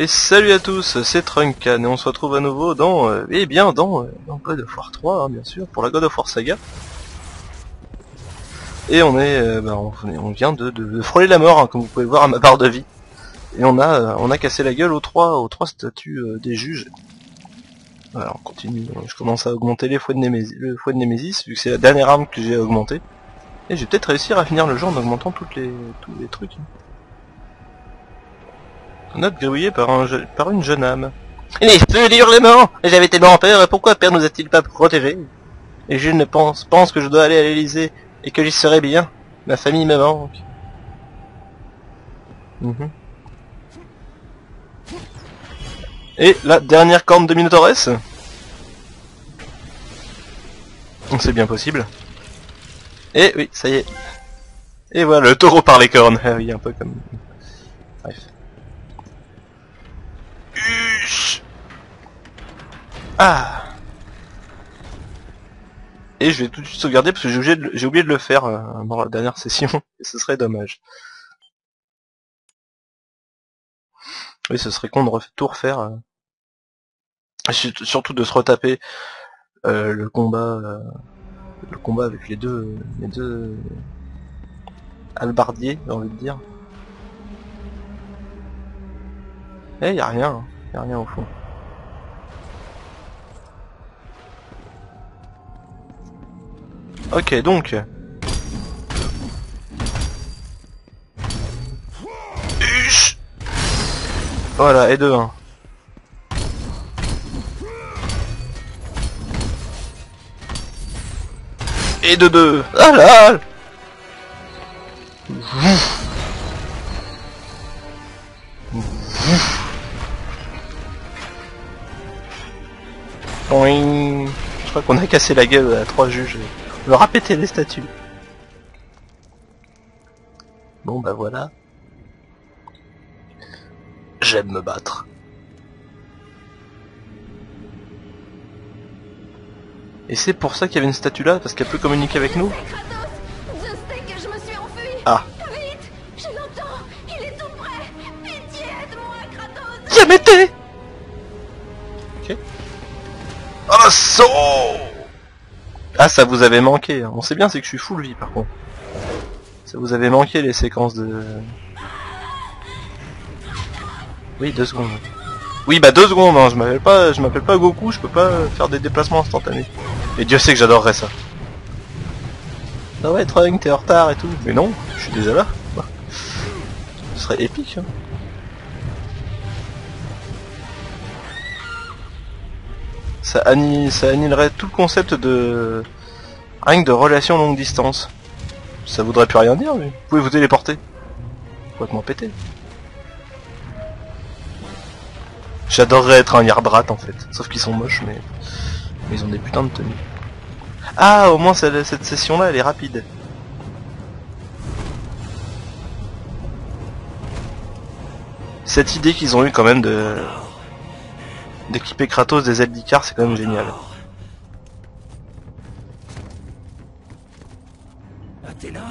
Et salut à tous, c'est Trunkan et on se retrouve à nouveau dans, euh, eh bien dans, euh, dans God of War 3 hein, bien sûr, pour la God of War saga. Et on est, euh, bah, on, vient de, frôler la mort, hein, comme vous pouvez voir à ma barre de vie. Et on a, on a cassé la gueule aux trois, aux trois statues des juges. Voilà, on continue. Je commence à augmenter les fouets de le fouet de Némésis, vu que c'est la dernière arme que j'ai augmentée. Et je vais peut-être réussir à finir le jeu en augmentant toutes les, tous les trucs. Note gribouillée par, un par une jeune âme. Les feux, les hurlements J'avais tellement peur, pourquoi Père nous a-t-il pas protégés? Et je ne pense, pense que je dois aller à l'Elysée, et que j'y serai bien. Ma famille me manque. Mhm. Et la dernière corne de Minotaurès C'est bien possible. Et oui, ça y est. Et voilà, le taureau par les cornes. Ah oui, un peu comme... Ah Et je vais tout de suite sauvegarder parce que j'ai oublié de, le- faire euh, dans la dernière session. Et ce serait dommage. Oui, ce serait con de tout refaire. euh. Surtout- de se retaper euh, le combat le combat avec les deux les deux halbardiers, j'ai envie de dire. Eh, y a rien, hein. y a rien au fond. Ok, donc. Voilà, et de 1. Et de 2. Ah là Boing. Je crois qu'on a cassé la gueule à trois juges. On leur a pété les statues. Bon bah voilà. J'aime me battre. Et c'est pour ça qu'il y avait une statue là, parce qu'elle peut communiquer avec nous Kratos Je sais que je me suis enfuie Ah. Vite Je l'entends Il est tout près Pitié, aide-moi, Kratos Jamais Assaut Ah ça vous avait manqué, hein. on sait bien c'est que je suis full vie par contre. Ça vous avait manqué les séquences de... Oui, deux secondes. Oui bah deux secondes, hein. je m'appelle pas je m'appelle pas Goku, je peux pas faire des déplacements instantanés. Et Dieu sait que j'adorerais ça. Ah ouais Trunk, t'es en retard et tout. Mais non, je suis déjà là. Ce serait épique. hein. Ça, anni- ça annihilerait tout le concept de rien que de relation longue distance. Ça voudrait plus rien dire, mais vous pouvez vous téléporter. Complètement pété. J'adorerais être un Yardrat en fait, sauf qu'ils sont moches, mais... mais ils ont des putains de tenues. Ah, au moins cette session-là, elle est rapide. Cette idée qu'ils ont eu quand même de d'équiper Kratos des ailes d'Icar, c'est quand même génial. Athéna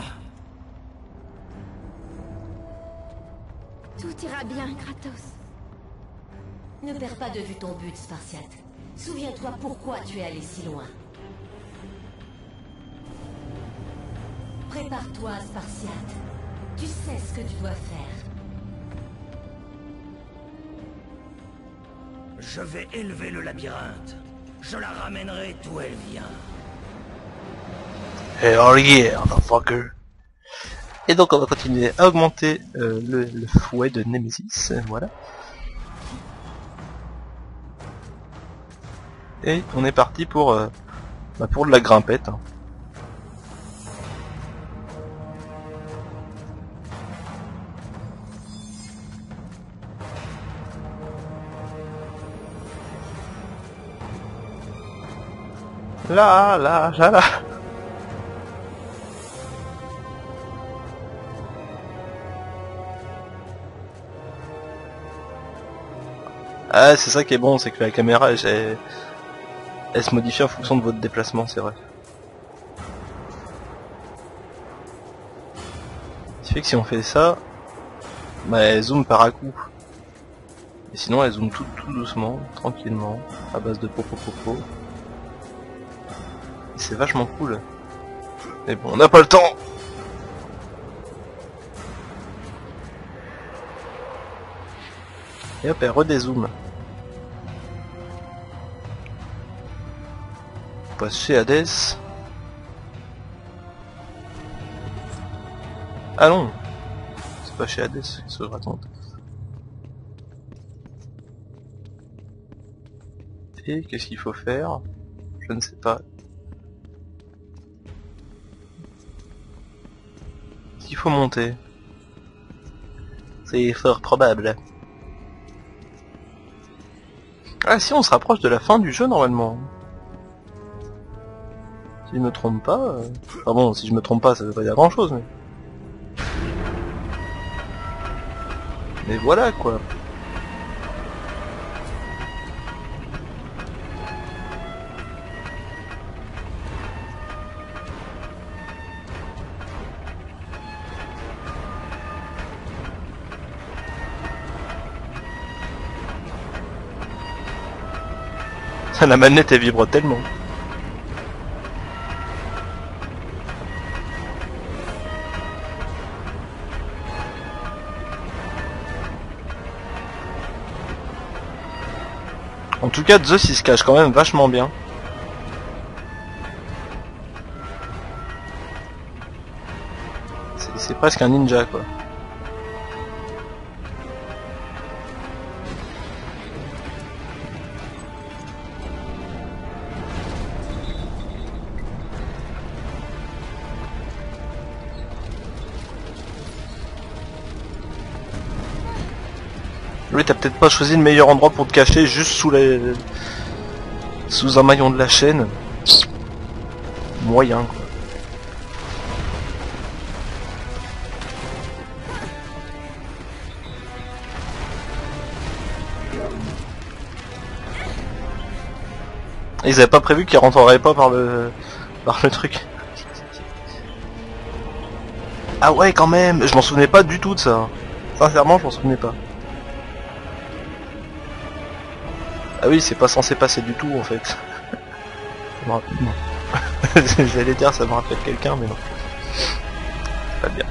Tout ira bien, Kratos. Ne perds pas de vue ton but, Spartiate. Souviens-toi pourquoi tu es allé si loin. Prépare-toi, Spartiate. Tu sais ce que tu dois faire. Je vais élever le labyrinthe. Je la ramènerai d'où elle vient. Hell yeah, motherfucker? Et donc on va continuer à augmenter euh, le, fouet de Nemesis, euh, voilà. Et on est parti pour euh, bah, pour de la grimpette. hein. Là, là, là, là. Ah, c'est ça qui est bon, c'est que la caméra, elle, se modifie en fonction de votre déplacement, c'est vrai. Ce fait que si on fait ça, bah elle zoom par à coup. Et sinon elle zoome tout, tout doucement, tranquillement, à base de popo popo. C'est vachement cool. Mais bon, on n'a pas le temps Et hop, elle redézoome. On passe chez Hades. Ah non C'est pas chez Hades, je raconte Et qu'est-ce qu'il faut faire? Je ne sais pas. Faut monter. C'est fort probable. Ah si, on se rapproche de la fin du jeu normalement. Si je me trompe pas... euh, bon, si je me trompe pas, ça veut pas dire grand chose, mais... Mais voilà quoi. La manette elle vibre tellement. En tout cas, Zeus il se cache quand même vachement bien. C'est- presque un ninja quoi. T'as peut-être pas choisi le meilleur endroit pour te cacher, juste sous les... sous un maillon de la chaîne. Moyen, quoi. Ils avaient pas prévu qu'ils rentreraient pas par le... par le truc. Ah ouais, quand même Je m'en souvenais pas du tout de ça. Sincèrement, je m'en souvenais pas. Ah oui, c'est pas censé passer du tout en fait. Non. J'allais dire ça me rappelle quelqu'un, mais non. C'est Pas bien.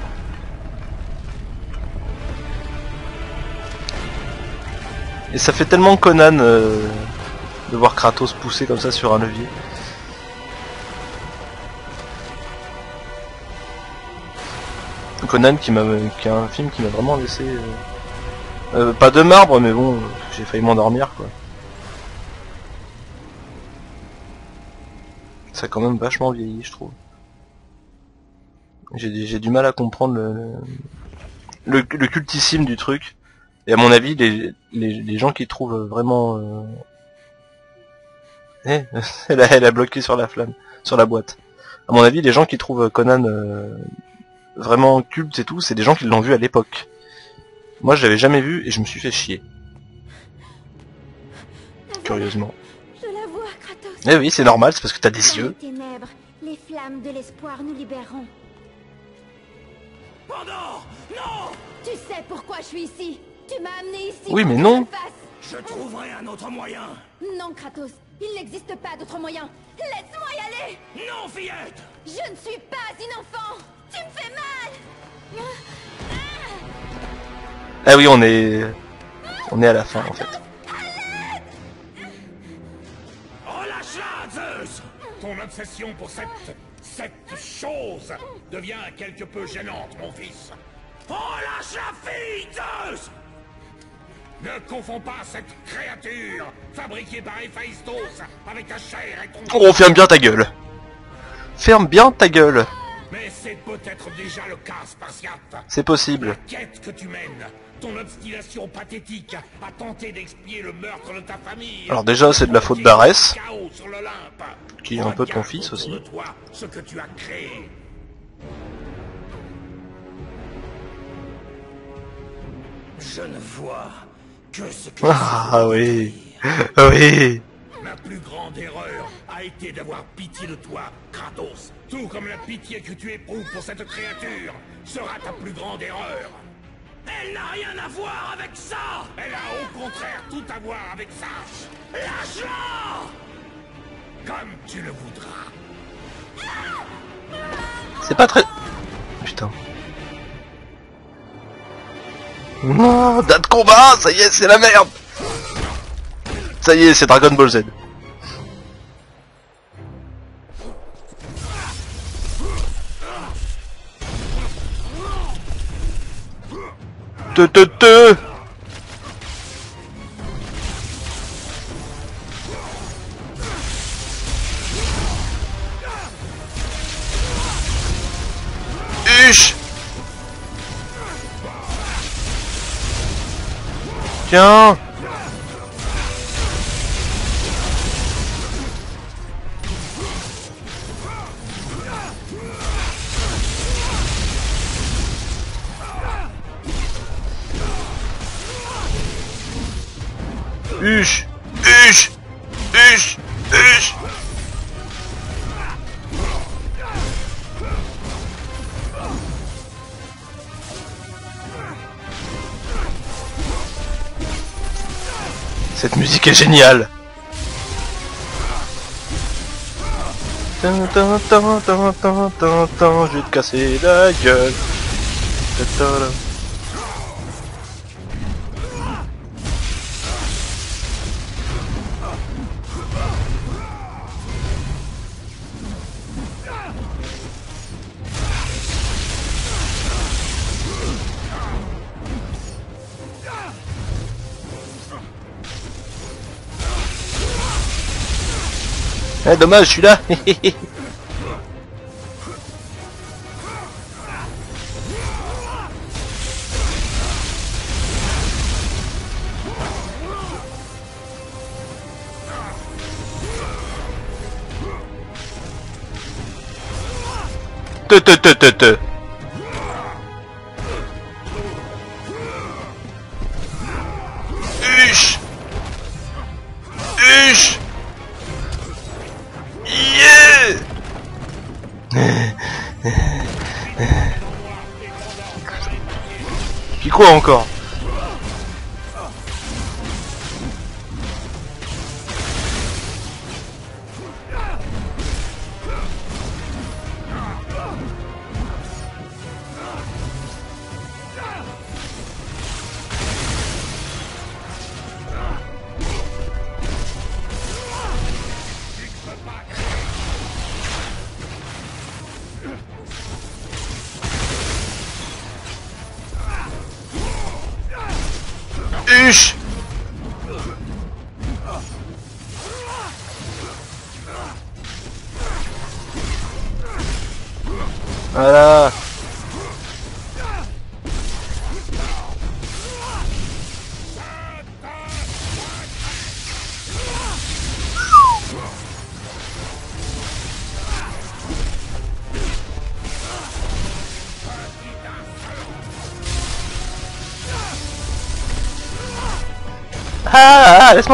Et ça fait tellement Conan euh, de voir Kratos pousser comme ça sur un levier. Conan qui m'a qui est un film qui m'a vraiment laissé euh, euh, pas de marbre mais bon j'ai failli m'endormir quoi. Ça a quand même vachement vieilli, je trouve. J'ai du mal à comprendre le, cultissime du truc. Et à mon avis, les, les, les gens qui trouvent vraiment... euh, Eh, elle, a, elle a bloqué sur la flamme, sur la boîte. À mon avis, les gens qui trouvent Conan euh, vraiment culte et tout, c'est des gens qui l'ont vu à l'époque. Moi, je l'avais jamais vu et je me suis fait chier, curieusement. Eh oui, c'est normal, c'est parce que t'as des yeux. les ténèbres, les flammes de l'espoir nous libéreront. Pendant Non Tu sais pourquoi je suis ici Tu m'as amené ici Oui, mais non. Je trouverai un autre moyen Non, Kratos, il n'existe pas d'autre moyen. Laisse-moi y aller Non, fillette Je ne suis pas une enfant Tu me fais mal Ah oui, on est... On est à la fin, en fait. Obsession pour cette... cette chose devient quelque peu gênante, mon fils. Relâche la fille, Zeus Ne confonds pas cette créature fabriquée par Héphaïstos avec ta chair et ton... Oh, ferme bien ta gueule Ferme bien ta gueule Mais c'est peut-être déjà le cas, Spartiate. C'est possible. La quête que tu mènes, ton obstination pathétique à tenter d'expier le meurtre de ta famille. Alors déjà, c'est de la faute d'Arès, qui est un peu ton fils aussi. toi ce que tu as créé. Je ne vois que ce que Ah oui Ah Oui Ma plus grande erreur a été d'avoir pitié de toi, Kratos. Tout comme la pitié que tu éprouves pour cette créature sera ta plus grande erreur. Elle n'a rien à voir avec ça. Elle a au contraire tout à voir avec ça. Lâche-la. Comme tu le voudras. C'est pas très... Putain. Non, date de combat, ça y est, c'est la merde. Ça y est, c'est Dragon Ball Z. Te te Tiens Musique est tin, Je vais te casser la gueule Eh dommage, je suis là. Te te te te te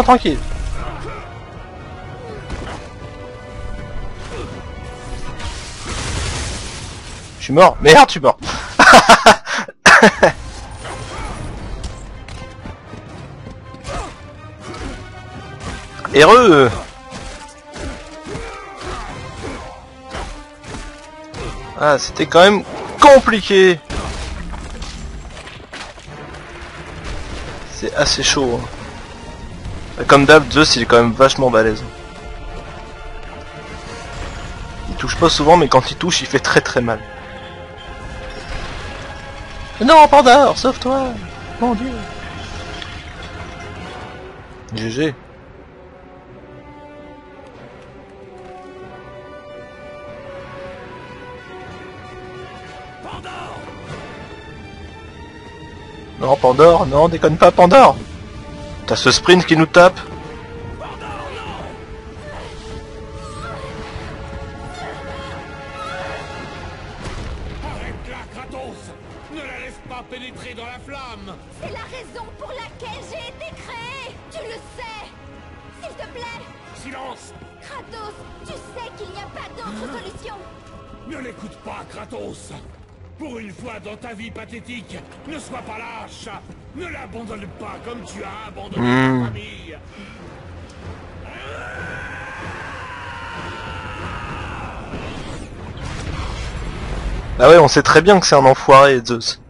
tranquille Je suis mort Merde, je suis mort Heureux Ah, c'était quand même compliqué C'est assez chaud. hein. Comme d'hab, Zeus il est quand même vachement balèze. Il touche pas souvent, mais quand il touche, il fait très très mal. Non, Pandore, sauve-toi Mon dieu GG. Non, Pandore, non, déconne pas, Pandore T'as ce sprint qui nous tape Arrête-la, Kratos Ne la laisse pas pénétrer dans la flamme C'est la raison pour laquelle j'ai été créé. Tu le sais. S'il te plaît. Silence. Kratos, tu sais qu'il n'y a pas d'autre solution. Ne l'écoute pas, Kratos. Pour une fois dans ta vie pathétique, ne sois pas lâche tu as abandonné Hmm. ta famille Bah ouais, on sait très bien que c'est un enfoiré, Zeus.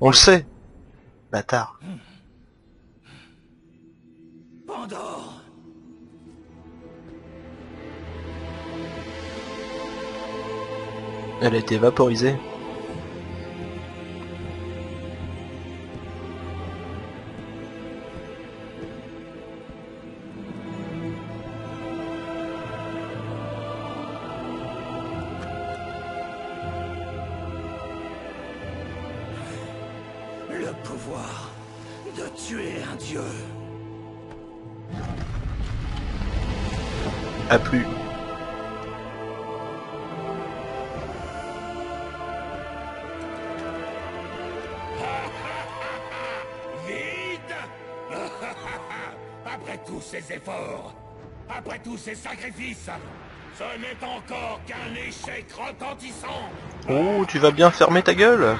On le sait. Bâtard. Pandore Elle a été vaporisée. Ces sacrifices, ce n'est encore qu'un échec retentissant. Oh, tu vas bien fermer ta gueule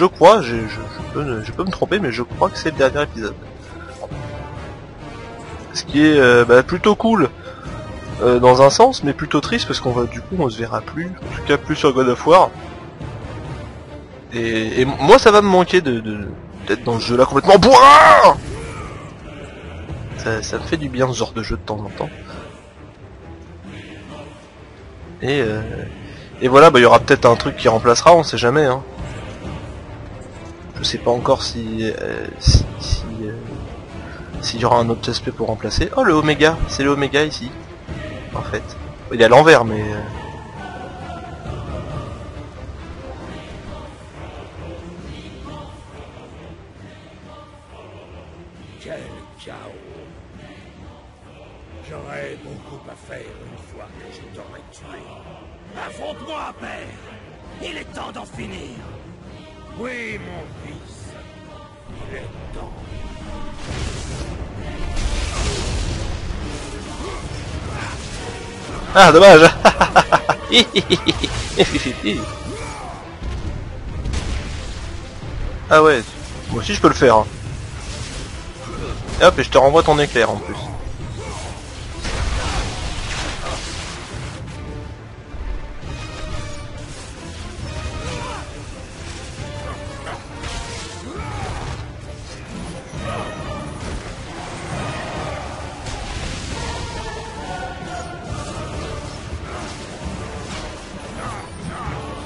Je crois, je, je, peux, me tromper, mais je crois que c'est le dernier épisode. Ce qui est euh, bah, plutôt cool euh, dans un sens, mais plutôt triste parce qu'on va du coup on se verra plus, en tout cas plus sur God of War. Et, et moi ça va me manquer de d'être dans ce jeu là complètement bourrin ça, ça me fait du bien ce genre de jeu de temps en temps. Et, euh, et voilà, bah il y aura peut-être un truc qui remplacera, on sait jamais. Hein. Je sais pas encore si euh, si euh, s'il y aura un autre aspect pour remplacer. Oh le Oméga, c'est le Oméga ici. En fait, il est à l'envers, mais euh, ah dommage. ah ouais, moi aussi je peux le faire. hein. Hop, et je te renvoie ton éclair en plus.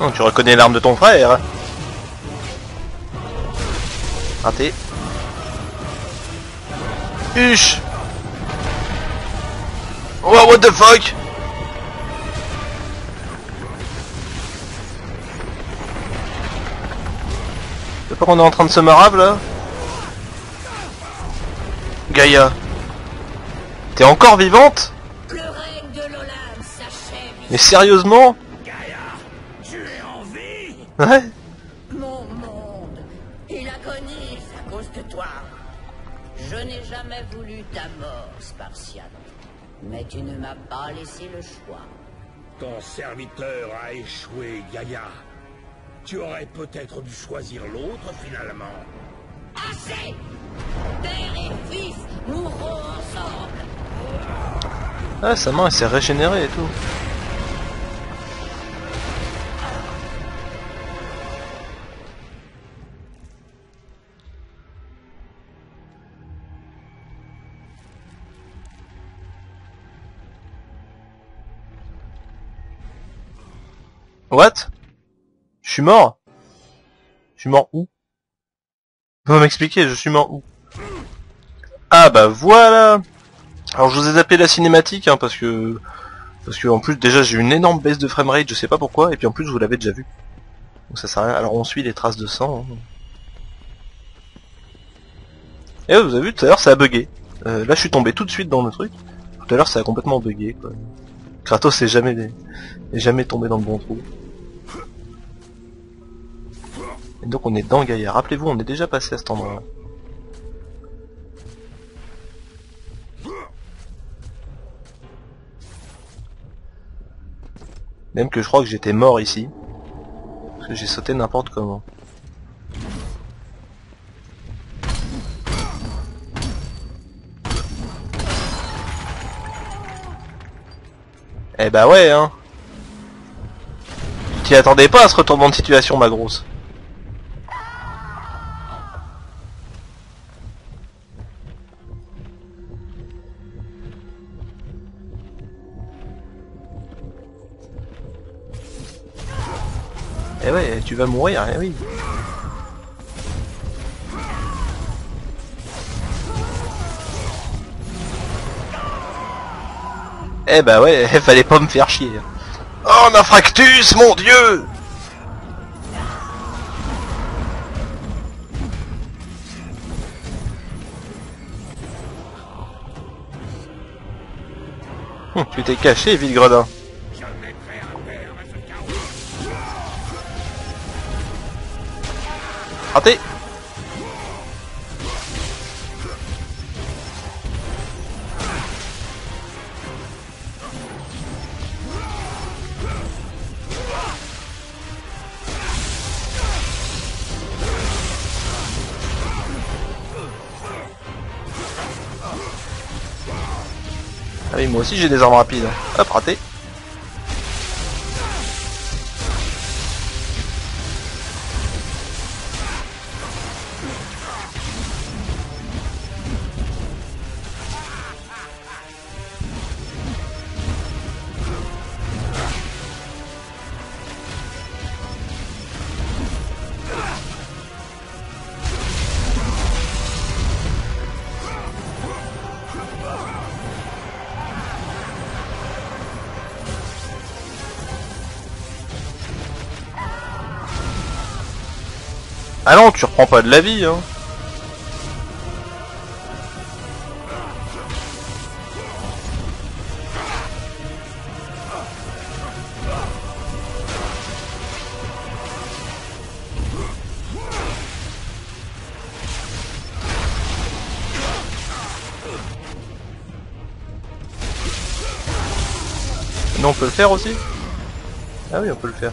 Oh, tu reconnais l'arme de ton frère. Raté. Huche Oh, what the fuck? C'est pas qu'on est en train de se marave là. Gaïa. T'es encore vivante? Mais sérieusement? Ouais Mon monde, il agonise à cause de toi. Je n'ai jamais voulu ta mort, Spartiate. Mais tu ne m'as pas laissé le choix. Ton serviteur a échoué, Gaïa. Tu aurais peut-être dû choisir l'autre finalement. Assez Père et fils mourront ensemble. Ah, sa main elle s'est régénérée et tout. What? Je suis mort Je suis mort où? Vous m'expliquer, je suis mort où? Ah bah voilà alors je vous ai zappé la cinématique hein, parce que parce que en plus déjà j'ai une énorme baisse de framerate, je sais pas pourquoi, et puis en plus vous l'avez déjà vu. Donc ça sert à rien. Alors on suit les traces de sang. hein. Et vous avez vu tout à l'heure ça a bugué. Euh, là je suis tombé tout de suite dans le truc. Tout à l'heure ça a complètement bugué quoi. Kratos est jamais, est jamais tombé dans le bon trou. Et donc on est dans Gaïa. Rappelez-vous, on est déjà passé à cet endroit-là. Même que je crois que j'étais mort ici. Parce que j'ai sauté n'importe comment. Eh bah ouais hein Tu t'y attendais pas à ce retournement de situation ma grosse Eh ouais, tu vas mourir, eh oui. Eh bah ouais, fallait pas me faire chier. Oh, Nafractus, mon dieu Hum, Tu t'es caché, vide gredin. Raté Ah oui, moi aussi j'ai des armes rapides. Hop, raté. Tu reprends pas de la vie, hein. Non, on peut le faire aussi Ah oui, on peut le faire.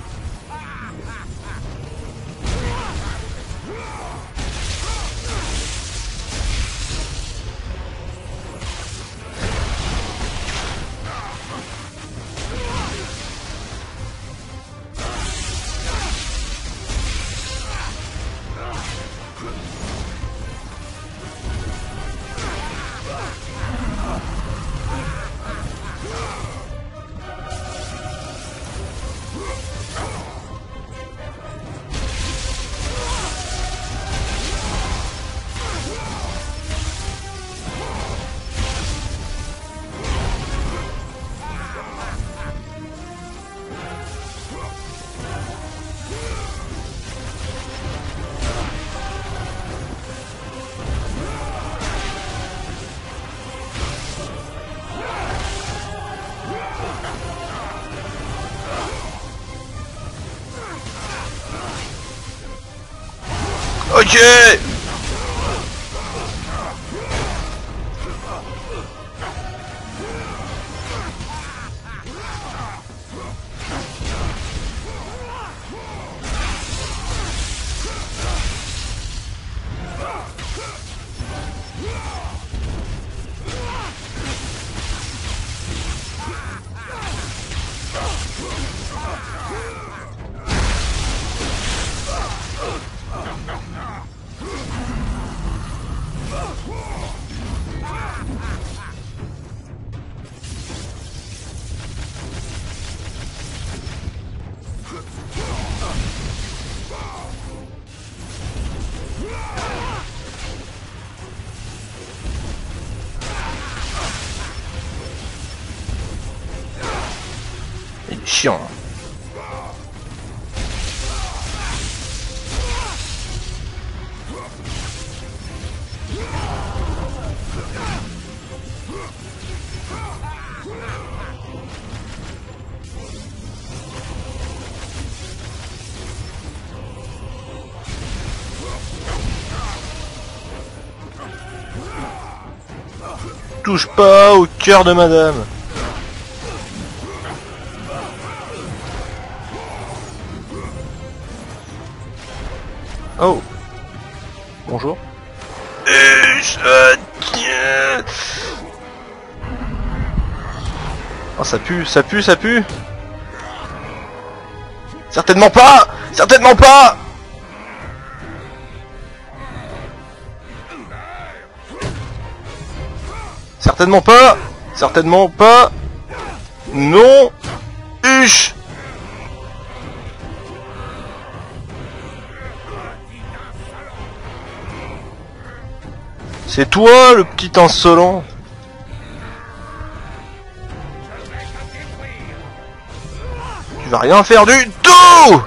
Ok Touche pas au cœur de madame. Ça pue, ça pue, ça pue. Certainement pas Certainement pas. Certainement pas Certainement pas. Non Huche C'est toi le petit insolent vas rien faire du tout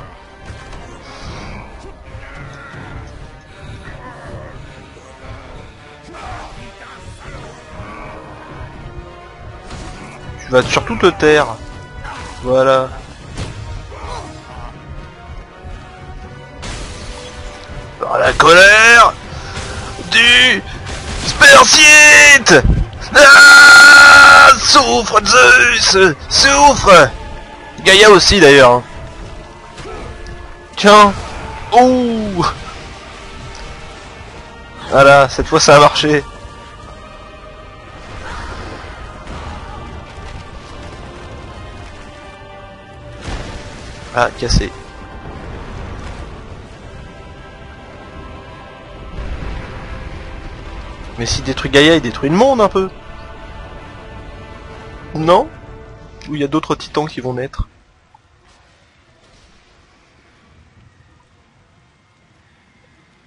Tu vas surtout te taire. Voilà. Par la colère du Spersiite ah Souffre Zeus Souffre Gaïa aussi d'ailleurs. Tiens Ouh Voilà, cette fois ça a marché. Ah, cassé. Mais s'il détruit Gaïa, il détruit le monde un peu. Non? Ou il y a d'autres titans qui vont naître?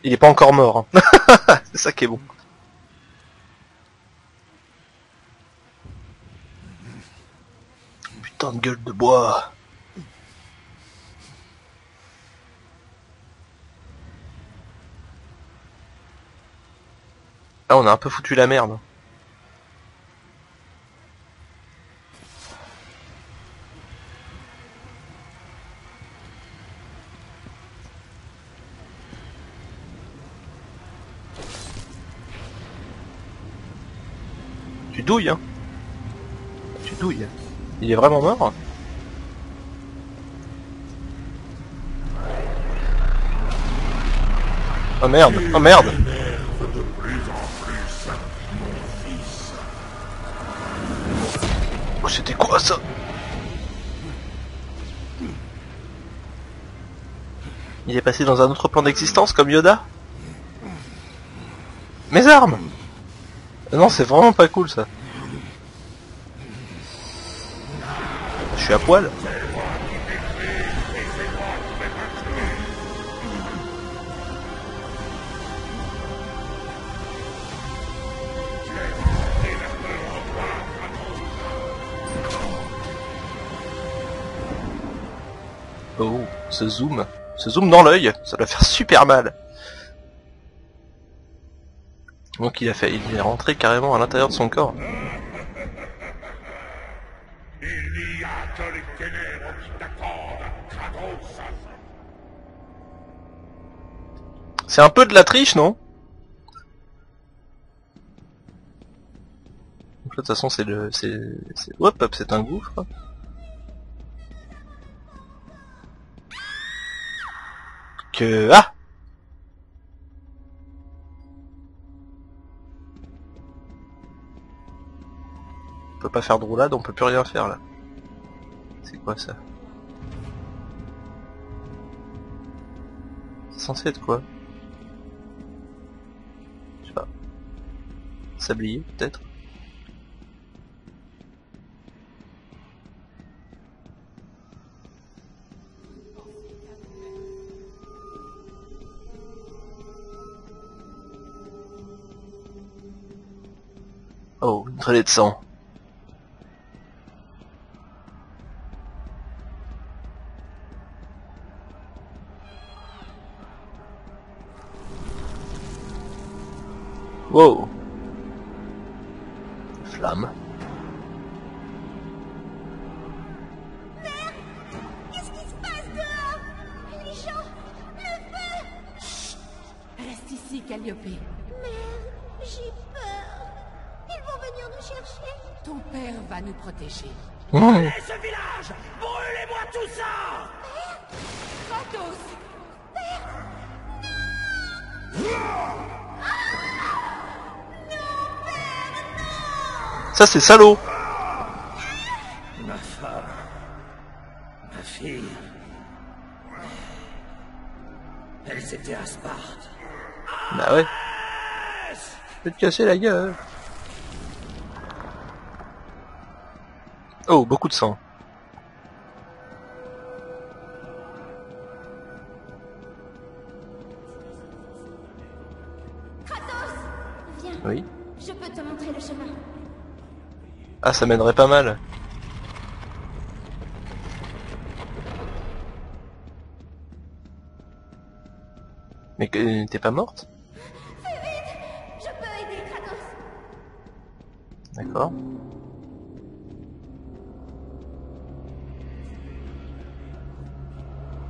Il est pas encore mort. hein. C'est ça qui est bon. Putain de gueule de bois. Ah, on a un peu foutu la merde. Tu douilles, hein. Tu douilles. Il est vraiment mort. Oh merde, oh merde. Oh, c'était quoi ça? Il est passé dans un autre plan d'existence comme Yoda? Mes armes Non, c'est vraiment pas cool ça. Je suis à poil. Oh, ce zoom. Ce zoom dans l'œil, ça doit faire super mal. Donc il a fait, il est rentré carrément à l'intérieur de son corps. C'est un peu de la triche, non? De toute façon, c'est le, c'est, hop, hop, c'est un gouffre. Que, ah On peut pas faire de roulade, on peut plus rien faire là. C'est quoi ça? C'est censé être quoi? Je sais pas. Sablier, peut-être? Oh, une traînée de sang. Ça c'est salaud Ma femme. Ma fille. Elles étaient à Sparte. Bah ouais. Je vais te casser la gueule. Oh, beaucoup de sang. Viens, Oui. je peux te montrer le chemin. Ah, ça mènerait pas mal. Mais que- t'es pas morte? D'accord.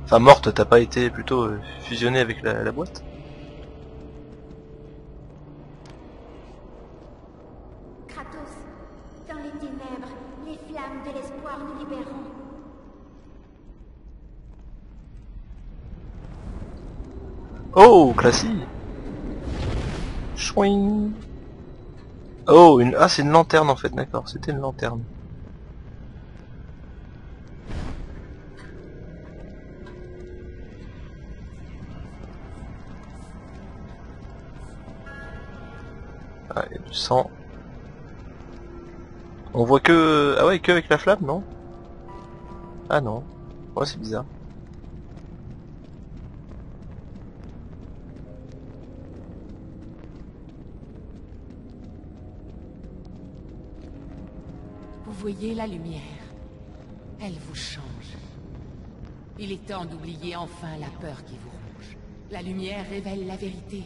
Enfin morte, t'as pas été plutôt euh, fusionnée avec la boîte Kratos, dans les ténèbres, les flammes de l'espoir nous libéreront. Oh, classique Oh, une... Ah, c'est une lanterne en fait, d'accord, c'était une lanterne. Ah, il du sang. On voit que... Ah ouais, que avec la flamme, non? Ah non. Ouais, c'est bizarre. Voyez la lumière Elle vous change. Il est temps d'oublier enfin la peur qui vous ronge. La lumière révèle la vérité.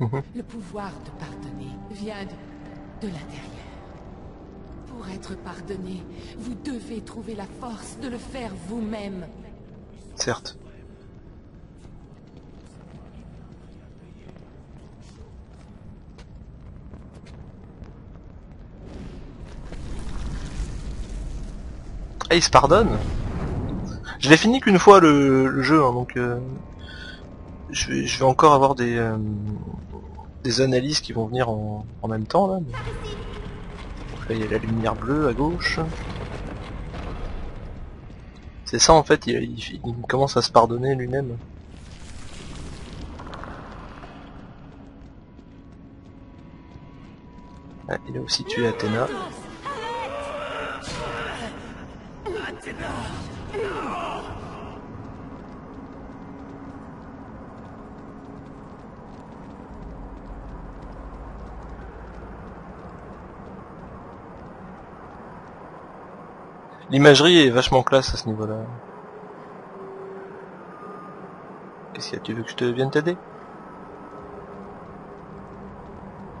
Mhm. Le pouvoir de pardonner vient de, de l'intérieur. Pour être pardonné, vous devez trouver la force de le faire vous-même. Certes. Il se pardonne Je l'ai fini qu'une fois le, jeu, hein, donc euh, je, vais, encore avoir des, euh, des analyses qui vont venir en, en même temps là. Donc là il y a la lumière bleue à gauche. C'est ça en fait, il, commence à se pardonner lui-même. Ah, il a aussi tué Athéna. L'imagerie est vachement classe à ce niveau-là. Qu'est-ce qu'il y a Tu veux que je te vienne t'aider?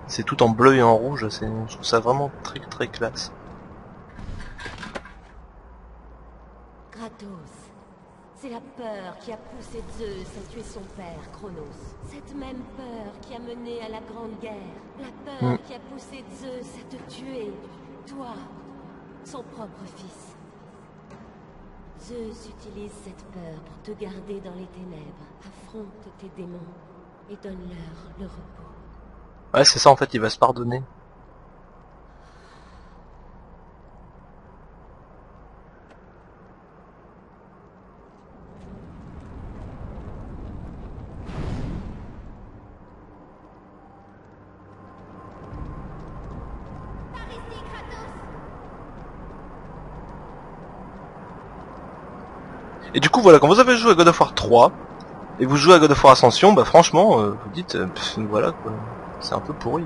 C'est tout en bleu et en rouge, c'est, je trouve ça vraiment très très classe. Kratos, c'est la peur qui a poussé Zeus à tuer son père, Chronos. Cette même peur qui a mené à la Grande Guerre. La peur Mm. qui a poussé Zeus à te tuer, toi, son propre fils. Zeus utilise cette peur pour te garder dans les ténèbres. Affronte tes démons et donne-leur le repos. Ouais, c'est ça en fait, il va se pardonner. Coup, voilà, quand vous avez joué à God of War 3, et vous jouez à God of War Ascension, bah franchement, euh, vous dites, euh, pff, voilà quoi, c'est un peu pourri.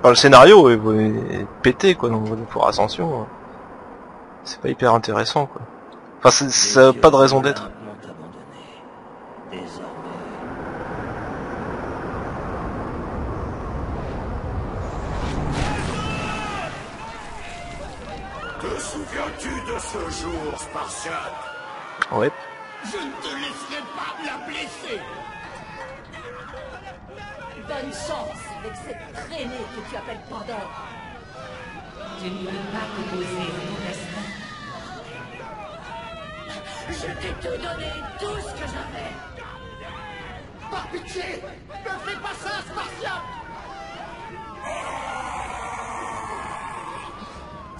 Enfin, le scénario est, est pété quoi dans God of War Ascension. hein. C'est pas hyper intéressant quoi. Enfin, c'est- ça a pas de raison d'être. m'ont abandonné. Désormais, Te jour, Spartiate Ouais. Je ne te laisserai pas la blesser bonne chance avec cette traînée que tu appelles Pandore. Tu ne peux pas à ton destin. Je t'ai tout donné, tout ce que j'avais. Par pitié Ne fais pas ça, Spartiate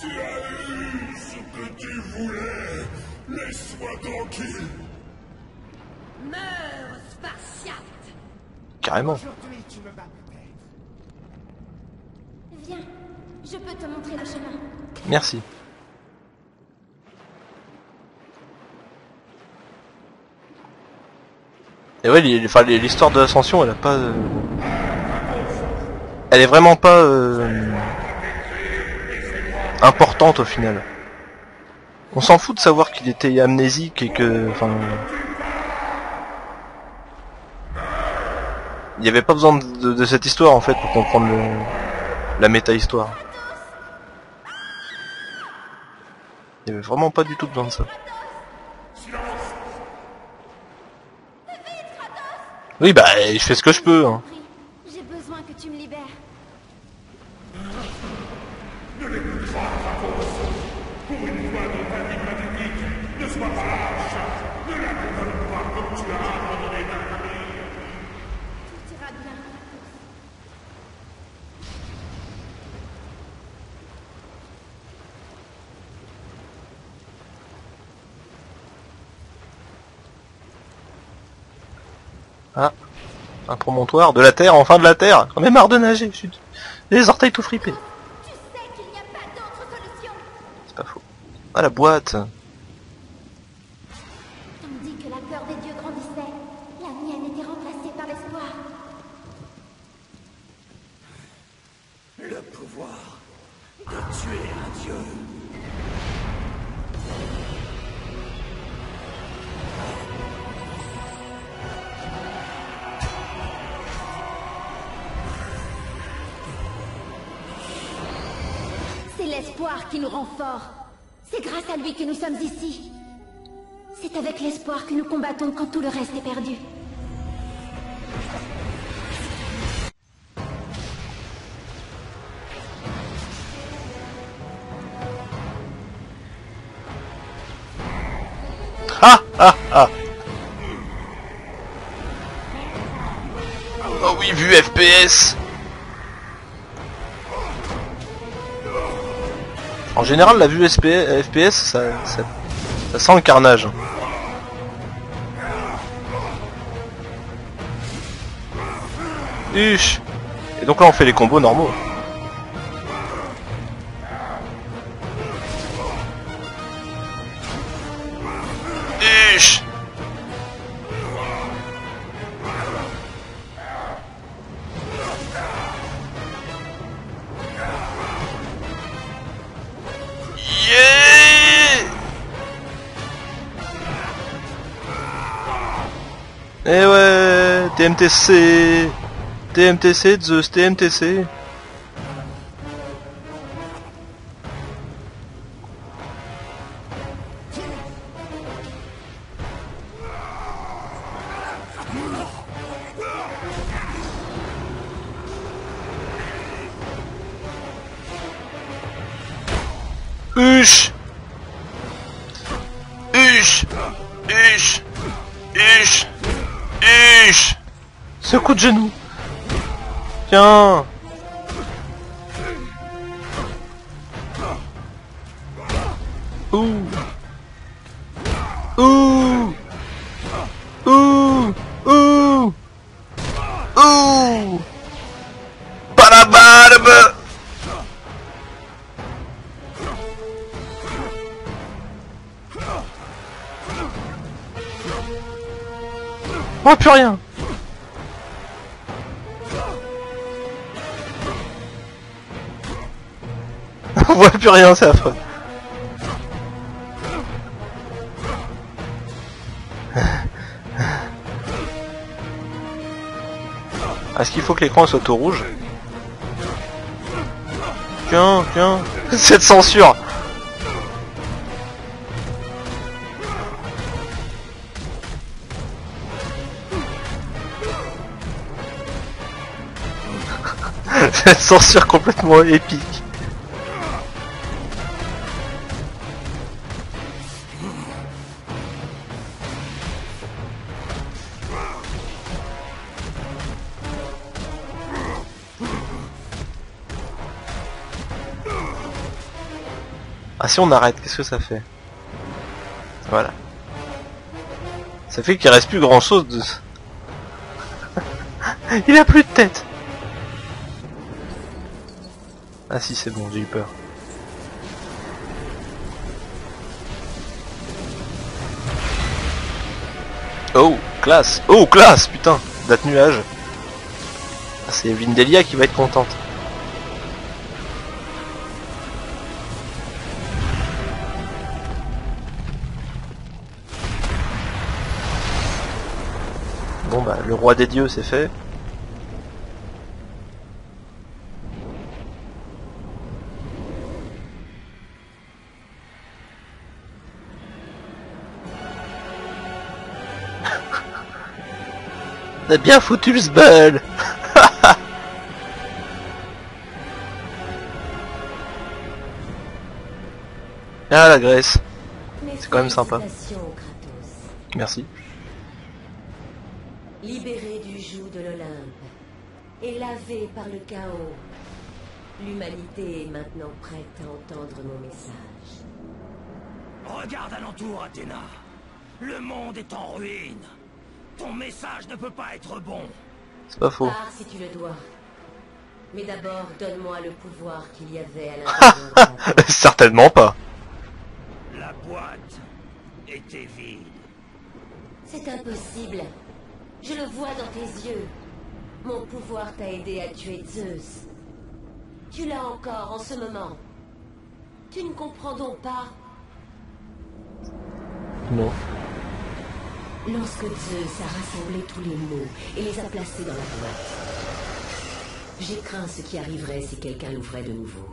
Tu as eu ce que tu voulais Laisse-moi tranquille Meurs, Spartiate Carrément. Aujourd'hui, tu me bats peut-être. Viens, je peux te montrer le chemin. Merci. Et ouais, l'histoire de l'ascension, elle a pas... euh, Elle est vraiment pas... euh, au final. On s'en fout de savoir qu'il était amnésique et que... Il n'y avait pas besoin de, cette histoire en fait pour comprendre la méta-histoire. Il n'y avait vraiment pas du tout besoin de ça. Oui bah je fais ce que je peux. Hein. Prie, J'ai besoin que tu me libères. Tout ira bien. Ah, un promontoire de la terre, enfin de la terre. J'en ai marre de nager. Je suis... j'ai les orteils tout fripés. Tu sais qu'il n'y a pas d'autre solution. C'est pas faux. Ah la boîte. Tandis que la peur des dieux grandissait, la mienne était remplacée par l'espoir. Le pouvoir de tuer un dieu. L'espoir qui nous rend forts. C'est grâce à lui que nous sommes ici. C'est avec l'espoir que nous combattons quand tout le reste est perdu. Ah ah ah. Oh oui, vu FPS. En général, la vue FPS, ça, ça, ça sent le carnage. Huch Et donc là, on fait les combos normaux. TMTC TMTC, Zeus, TMTC Ce coup de genou. Tiens. Ouh. Ouh. Ouh. Ouh. Ouh. Pas la barbe Oh plus rien plus rien, c'est affreux. Est-ce qu'il faut que l'écran soit au rouge? Tiens, tiens, cette censure Cette censure complètement épique. Si on arrête, qu'est-ce que ça fait Voilà. Ça fait qu'il reste plus grand chose de... Il a plus de tête Ah si c'est bon, j'ai eu peur. Oh, classe Oh, classe Putain, date nuage. Ah, c'est Vindelia qui va être contente. Le roi des dieux c'est fait. T'as bien foutu le Ah la Grèce, C'est quand même sympa. merci. Libéré du joug de l'Olympe et lavé par le chaos, l'humanité est maintenant prête à entendre mon message. Regarde alentour, Athéna. Le monde est en ruine. Ton message ne peut pas être bon. C'est pas faux. Pars si tu le dois. Mais d'abord, donne-moi le pouvoir qu'il y avait à l'intérieur. Certainement pas. La boîte était vide. C'est impossible. Je le vois dans tes yeux. Mon pouvoir t'a aidé à tuer Zeus. Tu l'as encore en ce moment. Tu ne comprends donc pas? Non. Lorsque Zeus a rassemblé tous les mots et les a placés dans la boîte, j'ai craint ce qui arriverait si quelqu'un l'ouvrait de nouveau.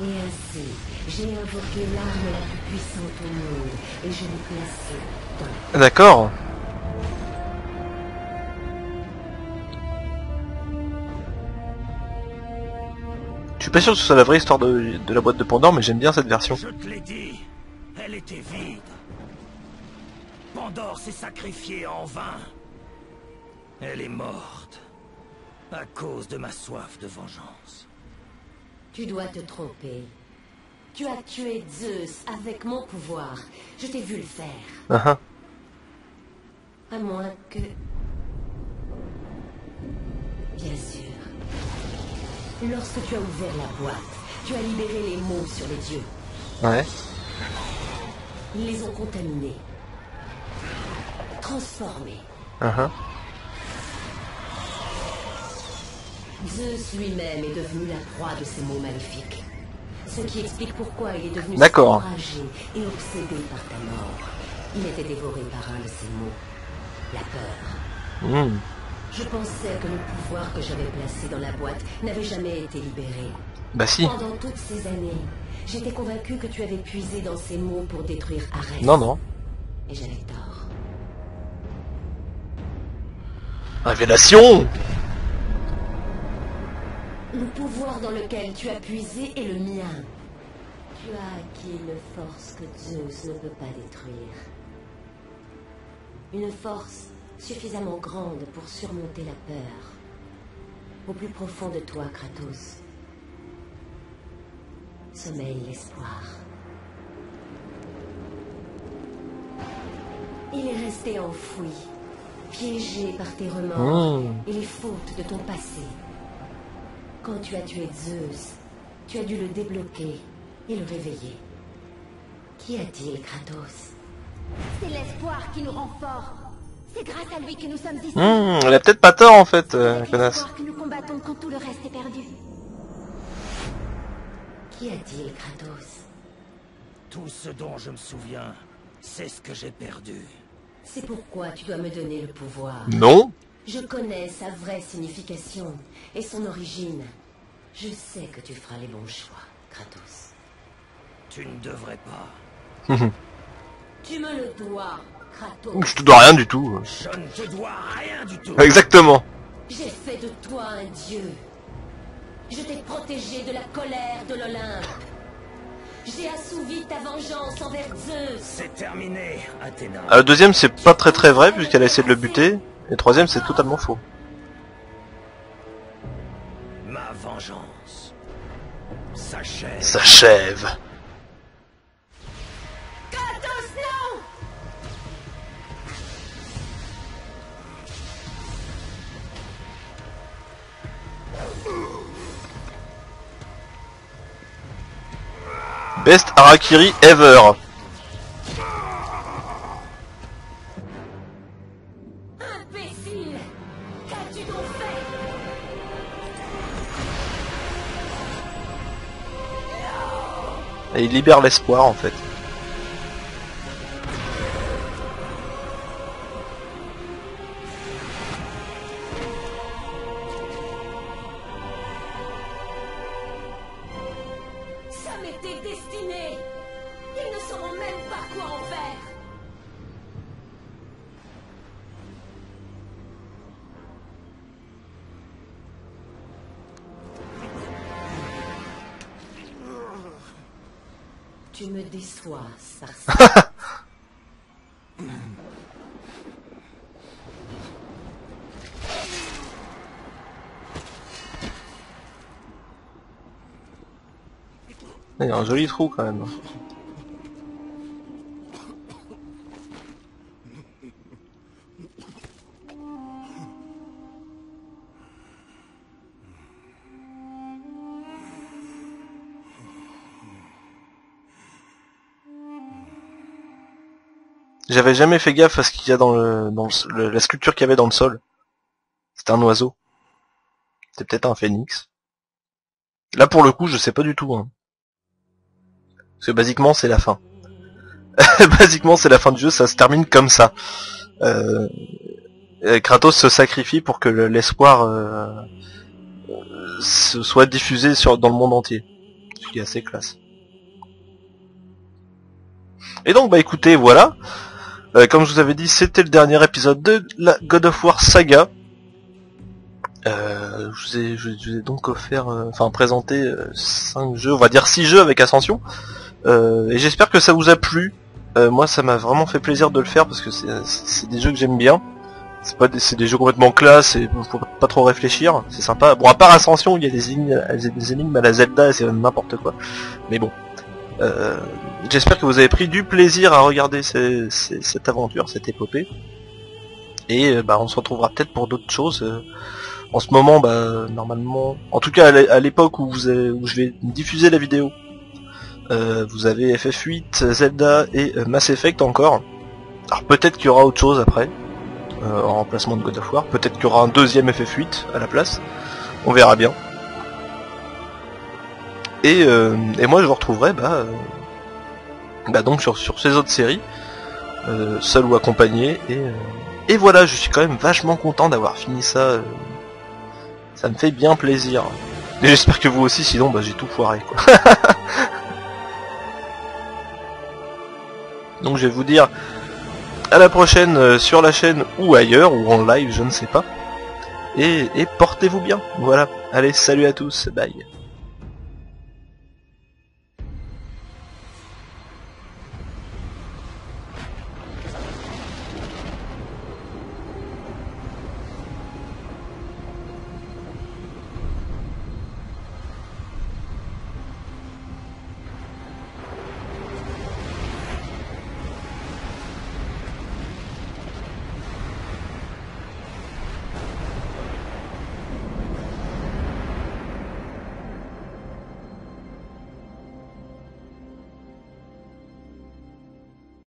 Et ainsi, j'ai invoqué l'arme la plus puissante au monde et je l'ai placée dans la... D'accord. Je suis pas sûr que ce soit la vraie histoire de, de la boîte de Pandore, mais j'aime bien cette version. Je te l'ai dit, elle était vide. Pandore s'est sacrifiée en vain. Elle est morte. À cause de ma soif de vengeance. Tu dois te tromper. Tu as tué Zeus avec mon pouvoir. Je t'ai vu le faire. Ah, ah. À moins que... Bien sûr. Lorsque tu as ouvert la boîte, tu as libéré les mots sur les dieux. Ouais. Ils les ont contaminés. Transformés. Ah. Zeus lui-même est devenu la proie de ces mots maléfiques. Ce qui explique pourquoi il est devenu enragé et obsédé par ta mort. Il était dévoré par un de ces mots. La peur. Hmm. Je pensais que le pouvoir que j'avais placé dans la boîte n'avait jamais été libéré. Bah si. Pendant toutes ces années, j'étais convaincu que tu avais puisé dans ces mots pour détruire Arès. Non, non. Et j'avais tort. Révélation Le pouvoir dans lequel tu as puisé est le mien. Tu as acquis une force que Zeus ne peut pas détruire. Une force suffisamment grande pour surmonter la peur. Au plus profond de toi, Kratos, sommeille l'espoir. Il est resté enfoui, piégé par tes remords Mmh. et les fautes de ton passé. Quand tu as tué Zeus, tu as dû le débloquer et le réveiller. Qu'y a-t-il, Kratos? C'est l'espoir qui nous rend forts. C'est grâce à lui que nous sommes ici. Elle a peut-être pas tort en fait, euh, connasse. l'espoir que nous combattons quand tout le reste est perdu. Qu'y a-t-il, Kratos? Tout ce dont je me souviens, c'est ce que j'ai perdu. C'est pourquoi tu dois me donner le pouvoir. Non Je connais sa vraie signification et son origine. Je sais que tu feras les bons choix, Kratos. Tu ne devrais pas. Tu me le dois. Je te dois rien du tout. Je ne te dois rien du tout. Exactement. J'ai fait de toi un dieu. Je t'ai protégé de la colère de l'Olympe. J'ai assouvi ta vengeance envers Zeus. C'est terminé, Athéna. Ah, le deuxième c'est pas très très vrai puisqu'elle a essayé de le buter. Et le troisième c'est totalement faux. Ma vengeance s'achève. S'achève. Best Harakiri ever. Et il libère l'espoir en fait. Tu me déçois, Sarsi. Il y a un joli trou quand même. J'avais jamais fait gaffe à ce qu'il y a dans, le, dans le- la sculpture qu'il y avait dans le sol. C'était un oiseau. C'était peut-être un phénix. Là pour le coup je sais pas du tout. Hein. Parce que basiquement c'est la fin. basiquement c'est la fin du jeu, ça se termine comme ça. Euh, Kratos se sacrifie pour que le- l'espoir euh, se soit diffusé sur, dans le monde entier. Ce qui est assez classe. Et donc bah écoutez, voilà. Euh, comme je vous avais dit, c'était le dernier épisode de la God of War saga. Euh, je, vous ai, donc offert, euh, enfin présenté 5 jeux, on va dire 6 jeux avec Ascension. Et j'espère que ça vous a plu. Moi, ça m'a vraiment fait plaisir de le faire parce que c'est des jeux que j'aime bien. C'est pas des, des jeux complètement classe et faut pas trop réfléchir. C'est sympa. Bon, à part Ascension, il y a des énigmes, à la Zelda c'est n'importe quoi. Mais bon. Euh, j'espère que vous avez pris du plaisir à regarder cette aventure, cette épopée. Et euh, bah, on se retrouvera peut-être pour d'autres choses. euh, en ce moment, bah, normalement, en tout cas à l'é- à l'époque où, je vais diffuser la vidéo, vous avez FF8, Zelda et Mass Effect encore. Alors peut-être qu'il y aura autre chose après, en remplacement de God of War. Peut-être qu'il y aura un deuxième FF8 à la place. On verra bien. Et, euh, et moi je vous retrouverai bah, euh, bah donc sur, ces autres séries, euh, seul ou accompagné. Et, euh, et voilà, je suis quand même vachement content d'avoir fini ça. ça me fait bien plaisir. Et j'espère que vous aussi, sinon bah, j'ai tout foiré quoi. Donc je vais vous dire à la prochaine sur la chaîne ou ailleurs, ou en live, je ne sais pas. Et, et portez-vous bien. Voilà. Allez, salut à tous. Bye.